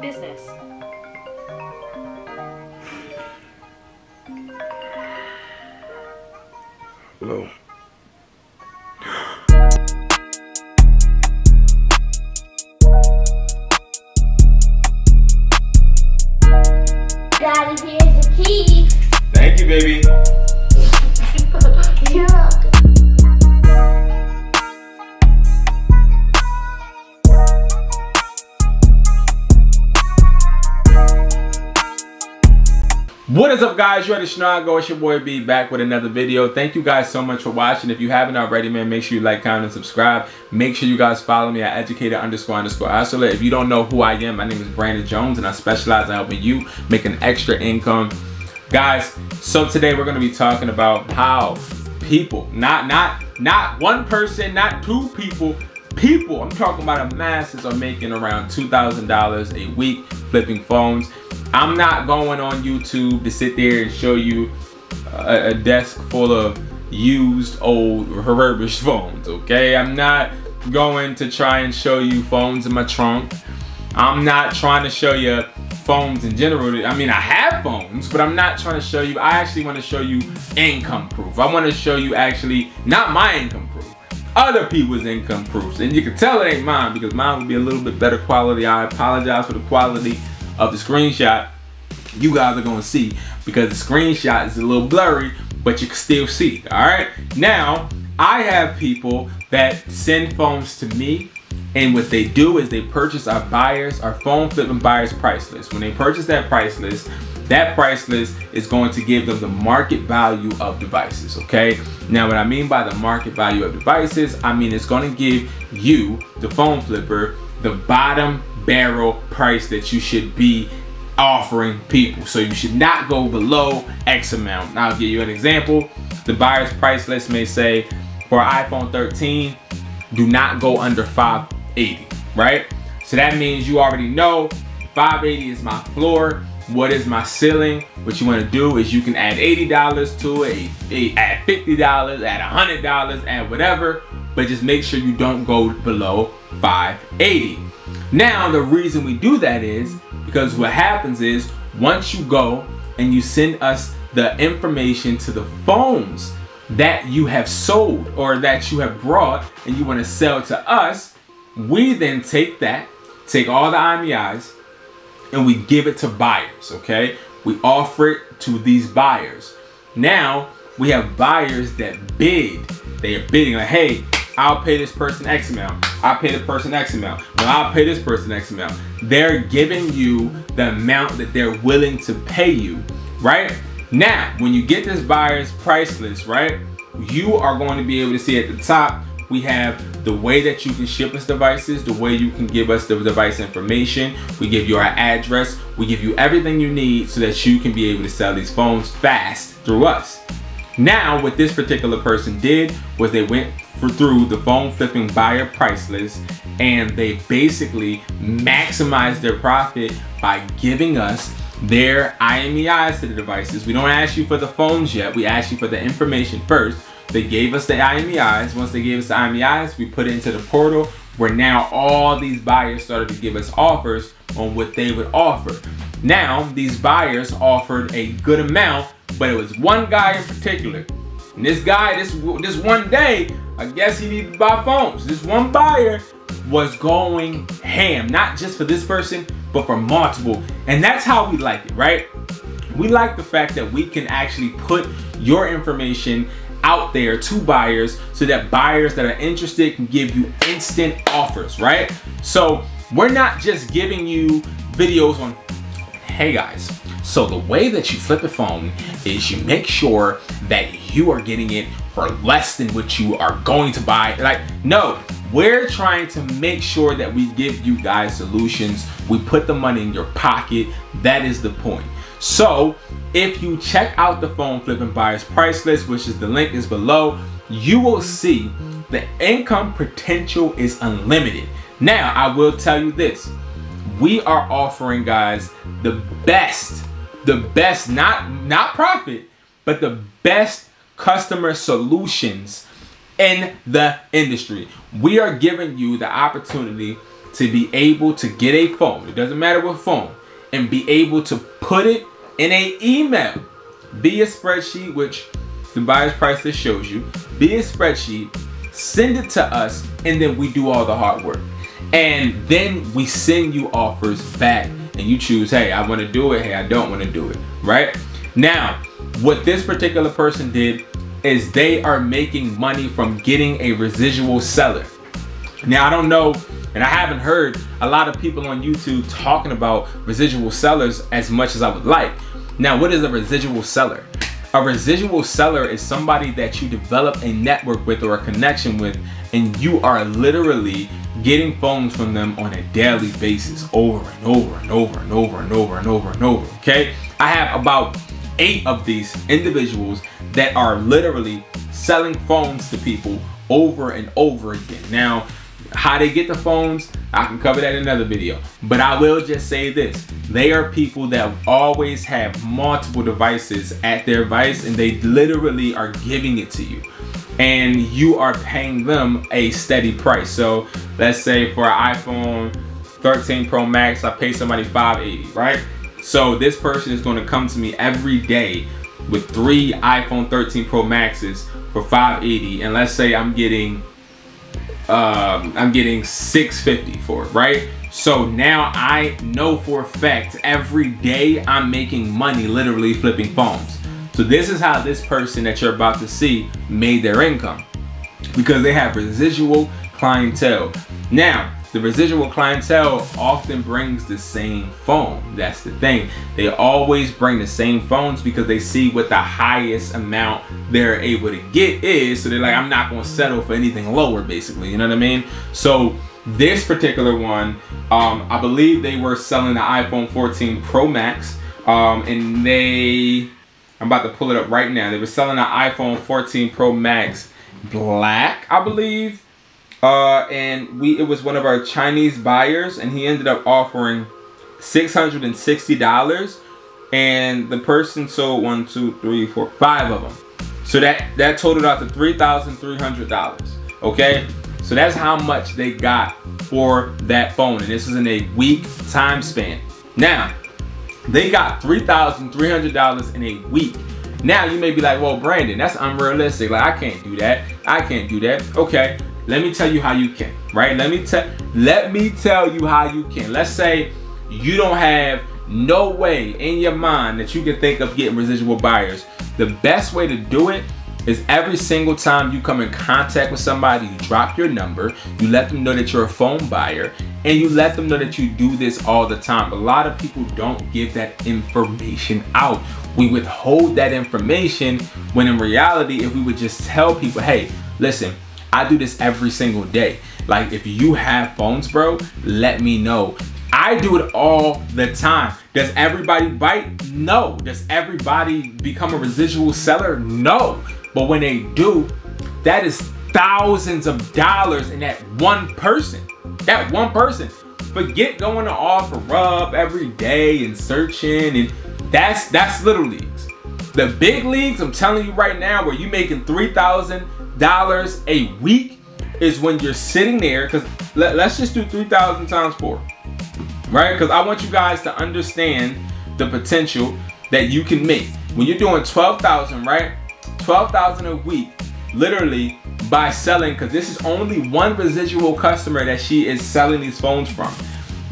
business. Hello. Daddy, here's the key. Thank you, baby. What is up guys, you ready to go? It's your boy B back with another video. Thank you guys so much for watching. If you haven't already, man, make sure you like, comment, and subscribe. Make sure you guys follow me at educated underscore underscore hustler. If you don't know who I am, my name is Brandon Jones and I specialize in helping you make an extra income. Guys, so today we're gonna be talking about how people, not not not one person, not two people, people, I'm talking about a masses are making around $2,000 a week flipping phones. I'm not going on YouTube to sit there and show you a, a desk full of used old refurbished phones, okay? I'm not going to try and show you phones in my trunk. I'm not trying to show you phones in general. I mean, I have phones, but I'm not trying to show you. I actually want to show you income proof. I want to show you actually not my income proof, other people's income proofs. And you can tell it ain't mine because mine would be a little bit better quality. I apologize for the quality of the screenshot you guys are gonna see because the screenshot is a little blurry, but you can still see, all right? Now, I have people that send phones to me and what they do is they purchase our buyers, our phone flipping buyers price list. When they purchase that price list, that price list is going to give them the market value of devices, okay? Now, what I mean by the market value of devices, I mean it's gonna give you, the phone flipper, the bottom barrel price that you should be offering people. So you should not go below X amount. Now, I'll give you an example. The buyer's price list may say for iPhone 13, do not go under 580, right? So that means you already know 580 is my floor. What is my ceiling? What you want to do is you can add $80 to it, add $50, add $100, add whatever, but just make sure you don't go below 580. Now, the reason we do that is because what happens is once you go and you send us the information to the phones that you have sold or that you have brought and you want to sell to us, we then take that, take all the IMEIs, and we give it to buyers, okay? We offer it to these buyers. Now, we have buyers that bid. They are bidding like, hey, I'll pay this person X amount. I'll pay the person X amount. No, I'll pay this person X amount. They're giving you the amount that they're willing to pay you, right? Now, when you get this buyer's price list, right, you are going to be able to see at the top, we have the way that you can ship us devices, the way you can give us the device information. We give you our address. We give you everything you need so that you can be able to sell these phones fast through us. Now, what this particular person did was they went through the phone flipping buyer price list and they basically maximized their profit by giving us their IMEIs to the devices. We don't ask you for the phones yet. We ask you for the information first. They gave us the IMEIs. Once they gave us the IMEIs, we put it into the portal where now all these buyers started to give us offers on what they would offer. Now, these buyers offered a good amount, but it was one guy in particular. And this guy, this, this one day, I guess he needed to buy phones. This one buyer was going ham, not just for this person, but for multiple. And that's how we like it, right? We like the fact that we can actually put your information out there to buyers so that buyers that are interested can give you instant offers, right? So we're not just giving you videos on, hey guys, so the way that you flip a phone is you make sure that you are getting it for less than what you are going to buy. Like, no, we're trying to make sure that we give you guys solutions. We put the money in your pocket. That is the point. So if you check out the phone flipping buyers price list, which is the link is below, you will see the income potential is unlimited. Now, I will tell you this. We are offering guys the best, the best, not, not profit, but the best customer solutions in the industry. We are giving you the opportunity to be able to get a phone, it doesn't matter what phone, and be able to put it in a email. Via spreadsheet, which the buyer's price list shows you, via spreadsheet, send it to us, and then we do all the hard work. And then we send you offers back and you choose, hey, I want to do it, hey, I don't want to do it, right? Now, what this particular person did is they are making money from getting a residual seller. Now, I don't know, and I haven't heard a lot of people on YouTube talking about residual sellers as much as I would like. Now, what is a residual seller? A residual seller is somebody that you develop a network with or a connection with, and you are literally getting phones from them on a daily basis over and over and over and over and over and over and over, okay? I have about eight of these individuals that are literally selling phones to people over and over again. Now, how they get the phones, I can cover that in another video. But I will just say this. They are people that always have multiple devices at their device and they literally are giving it to you. And you are paying them a steady price. So let's say for an iPhone 13 Pro Max, I pay somebody 580, right? So this person is gonna come to me every day with three iPhone 13 Pro Maxes for 580. And let's say I'm getting um, I'm getting 650 for it, right? So now I know for a fact every day I'm making money literally flipping phones. So this is how this person that you're about to see made their income because they have residual clientele. Now, the residual clientele often brings the same phone. That's the thing. They always bring the same phones because they see what the highest amount they're able to get is. So they're like, I'm not going to settle for anything lower, basically. You know what I mean? So this particular one, um, I believe they were selling the iPhone 14 Pro Max. Um, and they, I'm about to pull it up right now. They were selling an iPhone 14 Pro Max black, I believe uh, and we it was one of our Chinese buyers, and he ended up offering six hundred and sixty dollars, and the person sold one, two, three, four, five of them. So that that totaled out to three thousand three hundred dollars. Okay, so that's how much they got for that phone, and this is in a week time span. Now, they got three thousand three hundred dollars in a week. Now you may be like, well, Brandon, that's unrealistic. Like I can't do that. I can't do that. Okay, let me tell you how you can, right? Let me tell let me tell you how you can. Let's say you don't have no way in your mind that you can think of getting residual buyers. The best way to do it is every single time you come in contact with somebody, you drop your number, you let them know that you're a phone buyer, and you let them know that you do this all the time. A lot of people don't give that information out. We withhold that information when in reality, if we would just tell people, hey, listen, I do this every single day. Like if you have phones, bro, let me know. I do it all the time. Does everybody bite? No. Does everybody become a residual seller? No. But when they do, that is thousands of dollars in that one person. That one person. Forget going to offer OfferUp every day and searching and that's that's little leagues. The big leagues, I'm telling you right now, where you making 3,000 dollars a week is when you're sitting there because let, let's just do 3,000 times four, right? Because I want you guys to understand the potential that you can make. When you're doing 12,000, right? 12,000 a week, literally by selling, because this is only one residual customer that she is selling these phones from.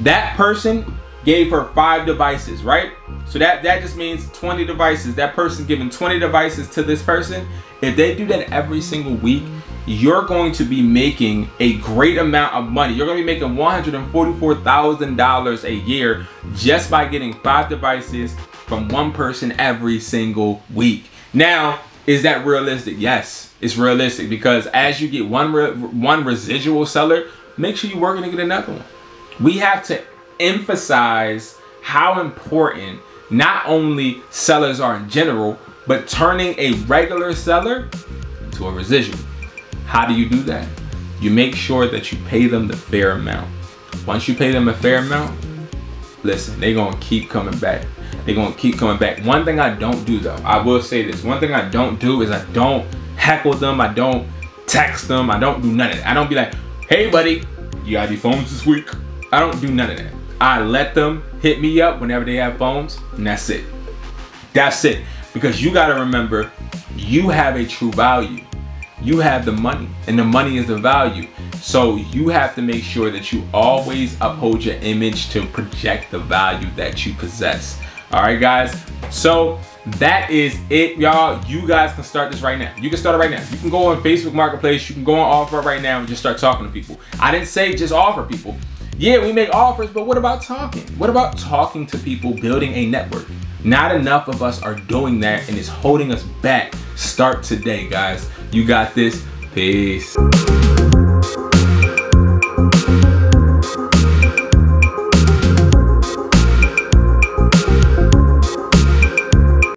That person gave her five devices, right? So that, that just means 20 devices. That person giving 20 devices to this person. If they do that every single week, you're going to be making a great amount of money. You're going to be making $144,000 a year just by getting five devices from one person every single week. Now, is that realistic? Yes, it's realistic because as you get one re one residual seller, make sure you're working to get another one. We have to emphasize how important not only sellers are in general, but turning a regular seller into a residual. How do you do that? You make sure that you pay them the fair amount. Once you pay them a fair amount, listen, they're gonna keep coming back. They're gonna keep coming back. One thing I don't do though, I will say this. One thing I don't do is I don't heckle them. I don't text them. I don't do none of that. I don't be like, hey buddy, you got any phones this week? I don't do none of that. I let them hit me up whenever they have phones, and that's it. That's it. Because you got to remember, you have a true value. You have the money, and the money is the value. So you have to make sure that you always uphold your image to project the value that you possess. All right, guys. So that is it, y'all. You guys can start this right now. You can start it right now. You can go on Facebook Marketplace. You can go on offer right now and just start talking to people. I didn't say just offer people. Yeah, we make offers, but what about talking? What about talking to people, building a network? Not enough of us are doing that and it's holding us back. Start today, guys. You got this. Peace.